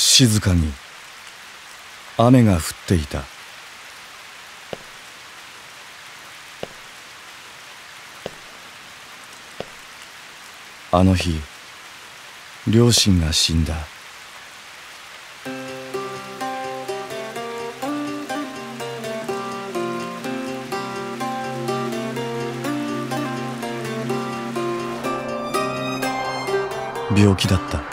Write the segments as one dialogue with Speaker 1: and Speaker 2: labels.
Speaker 1: 静かに雨が降っていた。あの日両親が死んだ。病気だった。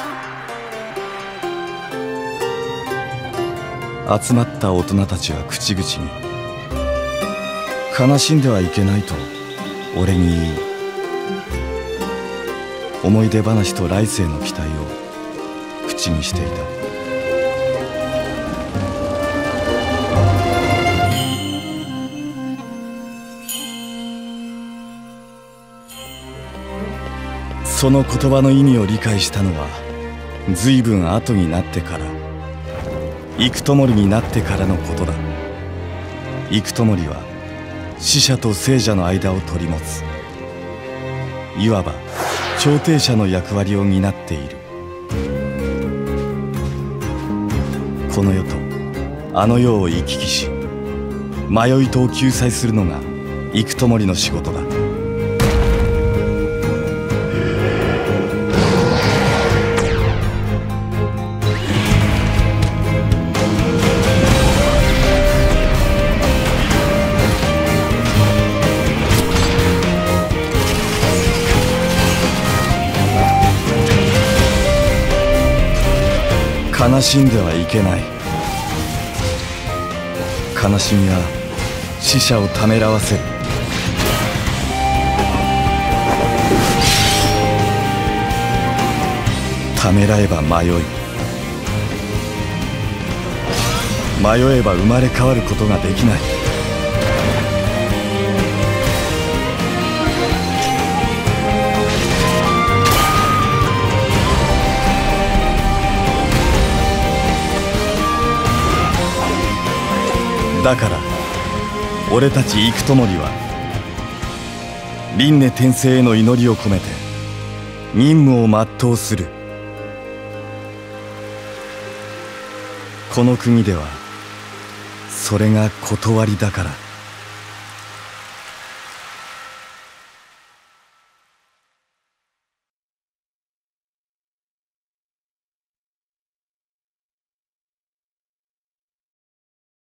Speaker 1: 集まった大人たちは口々に悲しんではいけないと俺に言い思い出話と来世の期待を口にしていた。その言葉の意味を理解したのは随分後になってから。幾ともりになってからのことだ。幾ともりは死者と生者の間を取り持つ。いわば調停者の役割を担っている。この世とあの世を行き来し迷いとを救済するのが幾ともりの仕事だ。悲しんではいけない。悲しみは死者をためらわせる。ためらえば迷い。迷えば生まれ変わることができない。だから俺たち幾ともりは輪廻転生への祈りを込めて任務を全うする。この国ではそれが断りだから。